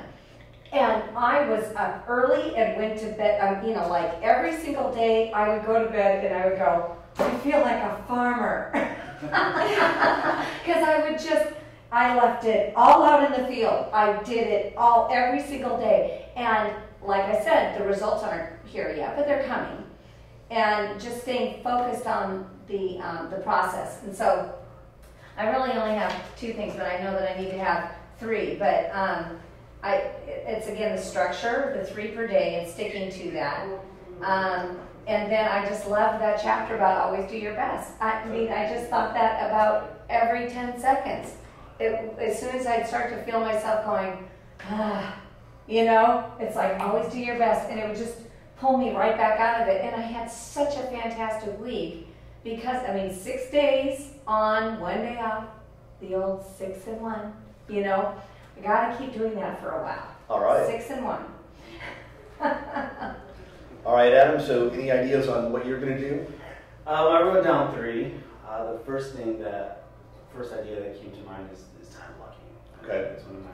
And I was up early and went to bed, um, you know, like every single day I would go to bed and I would go, I feel like a farmer. Because I would just, I left it all out in the field. I did it all every single day. And like I said, the results aren't here yet, but they're coming. And just staying focused on the, um, the process. And so I really only have two things, but I know that I need to have three. But um, I, it's again the structure, the three per day, and sticking to that. Um, and then I just love that chapter about always do your best. I mean, I just thought that about every 10 seconds. It, as soon as I'd start to feel myself going, ah, you know, it's like always do your best. And it would just pull me right back out of it. And I had such a fantastic week because, I mean, six days on, one day off, the old six and one, you know. I gotta keep doing that for a while. All right. Six and one. All right, Adam, so any ideas on what you're going to do? Um, I wrote down three. Uh, the first thing that, first idea that came to mind is, is time blocking. Okay. It's one of my,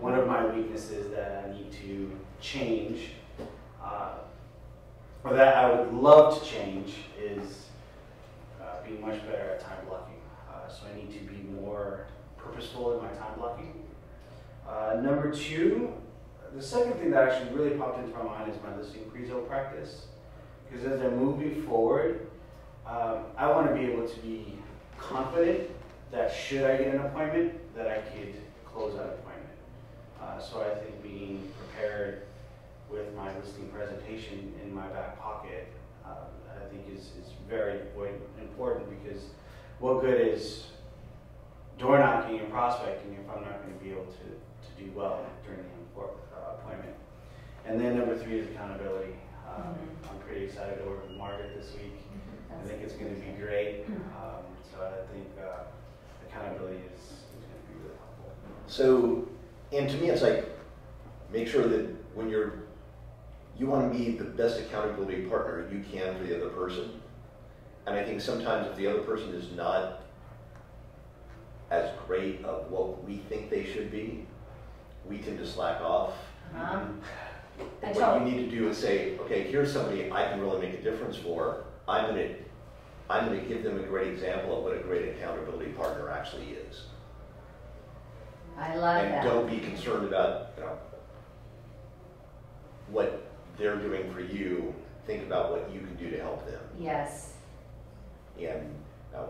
one of my weaknesses that I need to change, uh, or that I would love to change is uh, being much better at time blocking. Uh, so I need to be more purposeful in my time blocking. Uh, number two, the second thing that actually really popped into my mind is my listing prezo practice. Because as I'm moving forward, um, I want to be able to be confident that should I get an appointment, that I could close that appointment. Uh, so I think being prepared with my listing presentation in my back pocket, uh, I think is, is very important- important because what good is door knocking and prospecting if I'm not going to be able to, to do well during the uh, appointment. And then number three is accountability. Um, I'm pretty excited to work with Margaret this week. I think it's going to be great. Um, so I think uh, accountability is, is going to be really helpful. So, and to me, it's like, make sure that when you're, you want to be the best accountability partner you can for the other person. And I think sometimes if the other person is not as great of what we think they should be, we tend to slack off. Uh-huh. What you need to do is say, okay, here's somebody I can really make a difference for. I'm gonna, I'm gonna give them a great example of what a great accountability partner actually is. I love And that. don't be concerned about, you know, what they're doing for you. Think about what you can do to help them. Yes. And uh,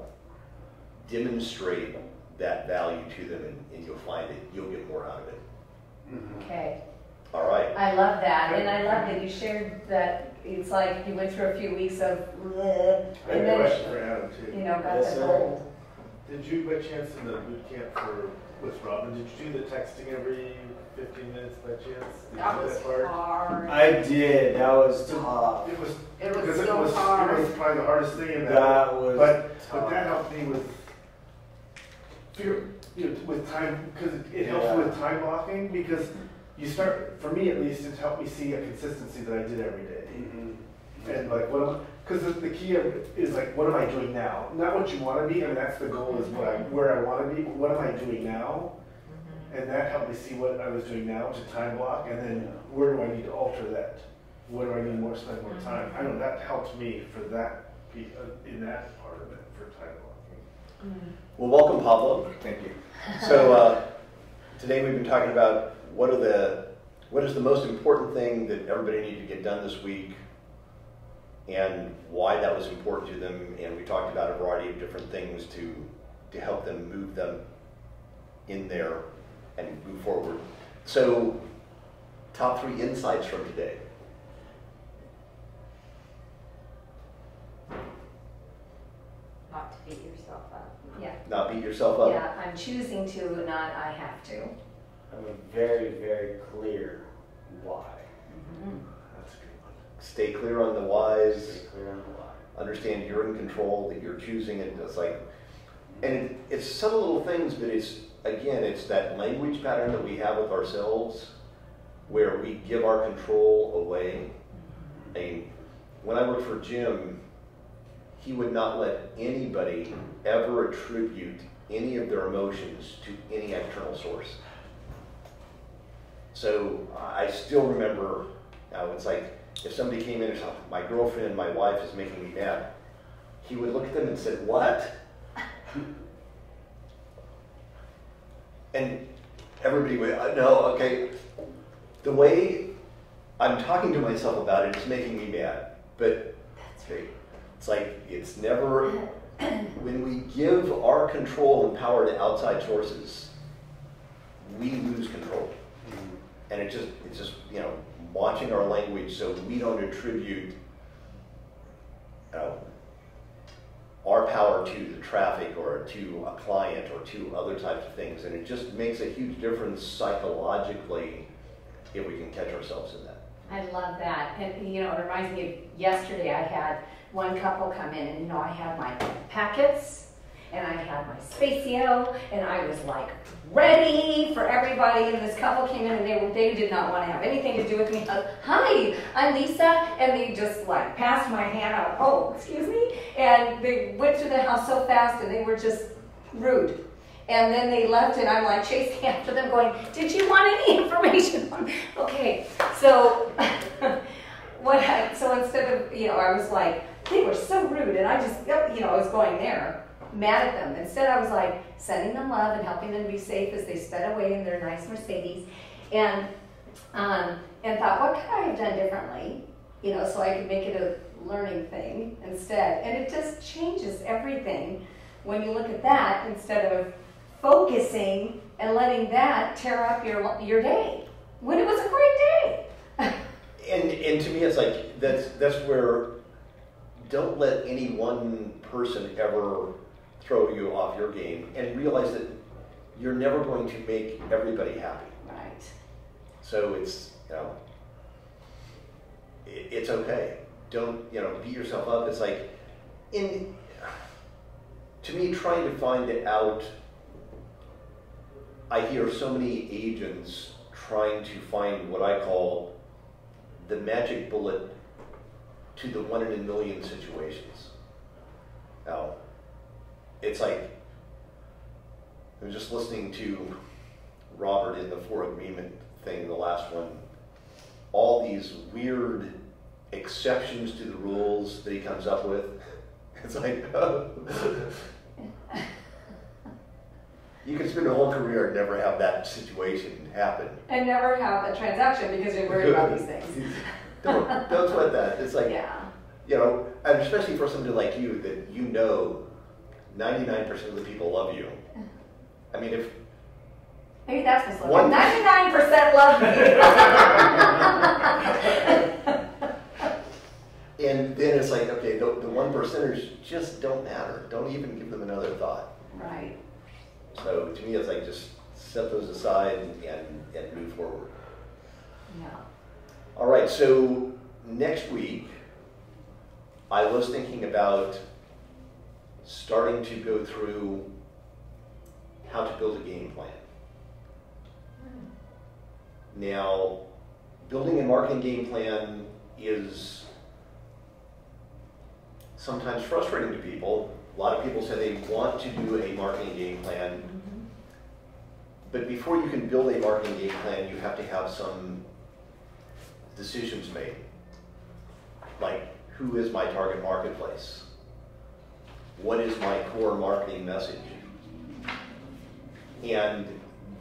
demonstrate that value to them and, and you'll find that you'll get more out of it. Mm-hmm. Okay. All right. I love that, and I love that you shared that. It's like you went through a few weeks of, bleh, I have and a then question for Adam you know got Yes, the sir. gold. Did you, by chance, in the boot camp for, with Robin, did you do the texting every fifteen minutes by chance? Did you That do was that part? hard. I did. That was tough. It was, It was because it so was, it hard. was probably the hardest thing in that. That was But, tough. but that helped me with, figure, you know, with time, because it helps Yeah. with time blocking, because you start, for me at least, it's helped me see a consistency that I did every day. Mhm. And like, what, because the, the key of it is like, what am I doing now? Not what you want to be, I mean, that's the goal, is what I, where I want to be, but what am I doing now? And that helped me see what I was doing now to time block, and then where do I need to alter that? Where do I need more, spend more time? I know that helped me for that, pe- uh, in that part of it, for time blocking. Well, welcome, Pablo. Thank you. So uh, today we've been talking about what are the what is the most important thing that everybody needed to get done this week, and why that was important to them. And we talked about a variety of different things to to help them move them in there and move forward. So, top three insights from today. Not to beat yourself up. Yeah. Not beat yourself up. Yeah, I'm choosing to, not I have to. Have a very, very clear why. Mhm. That's a good one. Stay clear on the whys. Stay clear on the why. understand you're in control, that you're choosing it. It's like, and it, it's subtle little things, but it's again, it's that language pattern that we have with ourselves, where we give our control away. I mean, when I worked for Jim, he would not let anybody ever attribute any of their emotions to any external source. So I still remember, now it's like if somebody came in and said, my girlfriend, my wife is making me mad, he would look at them and said, what? and everybody would, uh, no, okay. The way I'm talking to myself about it is making me mad, but That's okay, it's like it's never when we give our control and power to outside sources, we lose control. Mm-hmm. And it just it's just, you know, watching our language so we don't attribute our power to the traffic or to a client or to other types of things. And it just makes a huge difference psychologically if we can catch ourselves in that. I love that. And, you know, it reminds me of yesterday, I had one couple come in and, you know, I had my packets and I had my Spacio and I was like ready for everybody. And this couple came in and they were, they did not want to have anything to do with me. Uh, Hi, I'm Lisa. And they just like passed my hand out. Oh, excuse me. And they went through the house so fast and they were just rude. And then they left, and I'm like chasing after them, going, "Did you want any information?" okay, so what? I, so instead of you know, I was like, they were so rude, and I just you know, I was going there, mad at them. Instead, I was like sending them love and helping them be safe as they sped away in their nice Mercedes, and um, and thought, what could I have done differently? You know, so I could make it a learning thing instead, and it just changes everything when you look at that instead of focusing and letting that tear up your your day when it was a great day. And and to me, it's like that's that's where don't let any one person ever throw you off your game, and realize that you're never going to make everybody happy. right. So it's you know it, it's okay. Don't you know beat yourself up. It's like in to me trying to find it out. I hear so many agents trying to find what I call the magic bullet to the one in a million situations. Now, it's like I was just listening to Robert in the Four Agreement thing, the last one. All these weird exceptions to the rules that he comes up with. It's like, you can spend a whole career and never have that situation happen. And never have a transaction because you're worried about these things. don't, don't sweat that. It's like, Yeah. you know, and especially for somebody like you that you know 99% of the people love you. I mean, if Maybe that's the slogan. 99% love me. And then it's like, okay, the, the one percenters just don't matter. Don't even give them another thought. right. So to me, it's like just set those aside and, and, and move forward. Yeah. All right, so next week, I was thinking about starting to go through how to build a game plan. Hmm. Now, building a marketing game plan is sometimes frustrating to people. A lot of people say they want to do a marketing game plan, but before you can build a marketing game plan, you have to have some decisions made. Like, who is my target marketplace? What is my core marketing message? And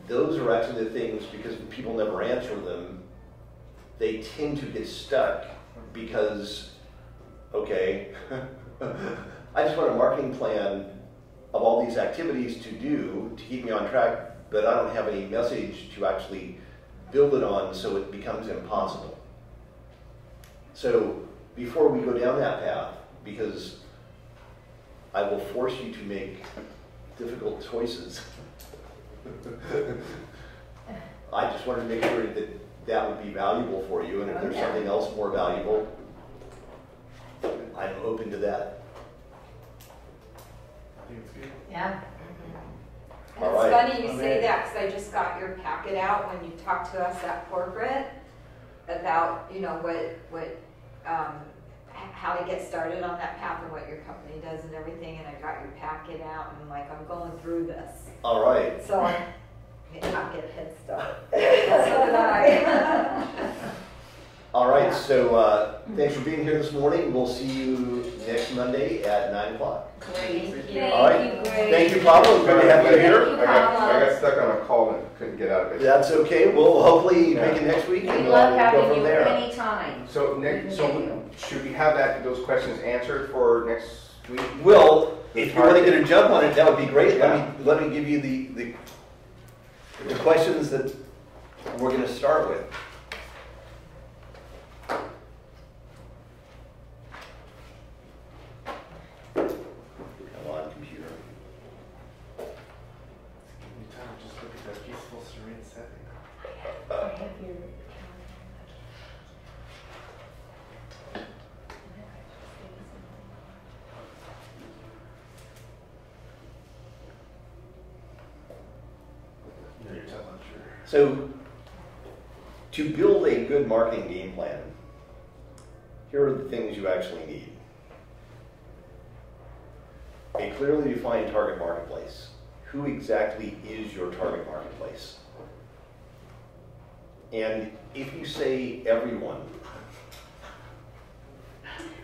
those are actually the things, because people never answer them, they tend to get stuck because, okay, I just want a marketing plan of all these activities to do to keep me on track, but I don't have any message to actually build it on, so it becomes impossible. So before we go down that path, because I will force you to make difficult choices. I just wanted to make sure that that would be valuable for you, and if there's oh, something else more valuable, I'm open to that. I think it's good. Yeah, And All It's right. Funny you say that, because I just got your packet out when you talked to us at corporate about, you know, what, what, um, how to get started on that path and what your company does and everything, and I got your packet out, and I'm like, I'm going through this. All right. So I, I'll get a head start. So did I. All right, Yeah. so uh, thanks for being here this morning. We'll see you next Monday at 9 o'clock. great. Thank you. All right. Thank you, Greg. Thank you, Pablo. Good to have you here. you, I got, I got stuck on a call and couldn't get out of it. That's okay. We'll hopefully Yeah. make it next week We and love we'll go having from you there. anytime. So We next, so should we have that, those questions answered for next week? Will, if you want to get a jump on it, that would be great. Let me, let me give you the, the, the questions that we're going to start with. Come on, computer. Give me time, just look at that peaceful, serene setting. I have your- You know, you're telling the truth. So, to build a good marketing game plan, here are the things you actually need. A clearly defined target marketplace. Who exactly is your target marketplace? And if you say everyone,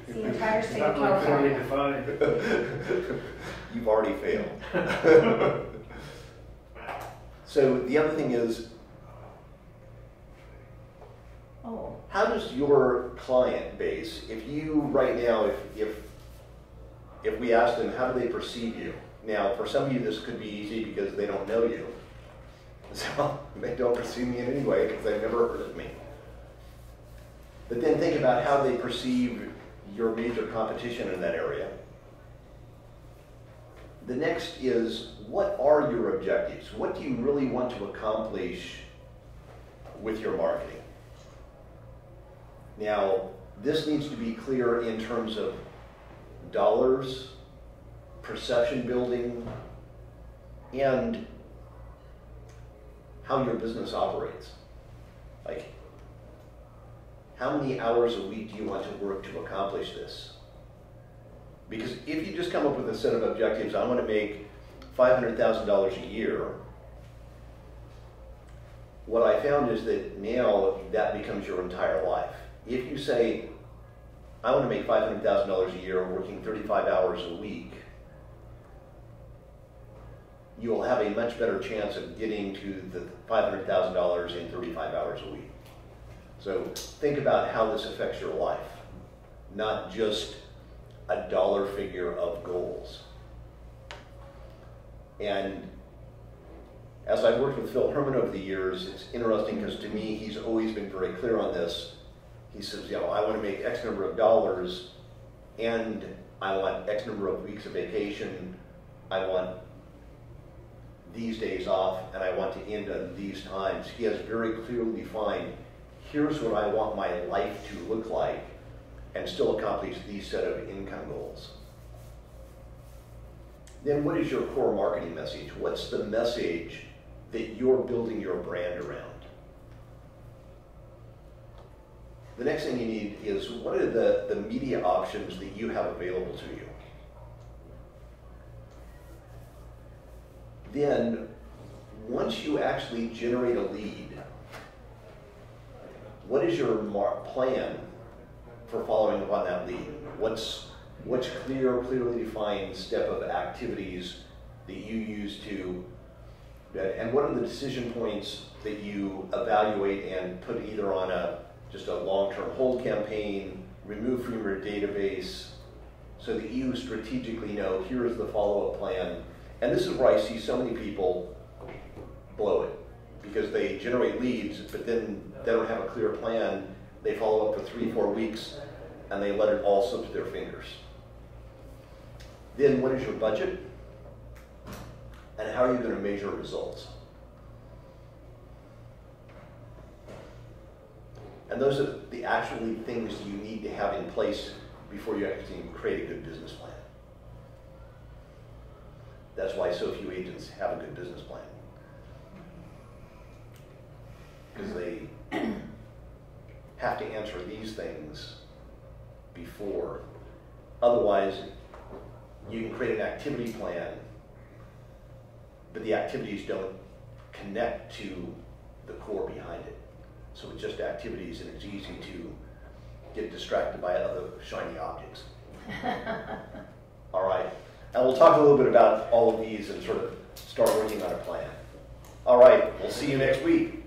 the entire state of California. you've already failed. So the other thing is, Oh, how does your client base, if you, right now, if, if, if we ask them, how do they perceive you? Now, for some of you, this could be easy because they don't know you. So they don't perceive me in any way because they've never heard of me. But then think about how they perceive your major competition in that area. The next is, what are your objectives? What do you really want to accomplish with your marketing? Now, this needs to be clear in terms of dollars, perception building, and how your business operates. Like, how many hours a week do you want to work to accomplish this? Because if you just come up with a set of objectives, I want to make $500,000 a year, what I found is that now that becomes your entire life. If you say, I want to make $500,000 a year working 35 hours a week, you will have a much better chance of getting to the $500,000 in 35 hours a week. So think about how this affects your life, not just a dollar figure of goals. And as I've worked with Phil Herman over the years, it's interesting because to me, he's always been very clear on this. He says, you know, I want to make X number of dollars and I want X number of weeks of vacation. I want these days off and I want to end on these times. He has very clearly defined, here's what I want my life to look like and still accomplish these set of income goals. Then what is your core marketing message? What's the message that you're building your brand around? The next thing you need is what are the, the media options that you have available to you? Then, once you actually generate a lead, what is your plan for following up on that lead? What's what's clear, clearly defined step of activities that you use to, and what are the decision points that you evaluate and put either on a just a long-term hold campaign, remove from your database, so that you strategically know here's the follow-up plan. And this is where I see so many people blow it because they generate leads, but then they don't have a clear plan. They follow up for three, four weeks, and they let it all slip through their fingers. Then what is your budget? And how are you going to measure results? And those are the actually things you need to have in place before you actually create a good business plan. That's why so few agents have a good business plan. Because they have to answer these things before. Otherwise, you can create an activity plan, but the activities don't connect to the core behind it. So it's just activities and it's easy to get distracted by other shiny objects. All right. And we'll talk a little bit about all of these and sort of start working on a plan. All right. We'll see you next week.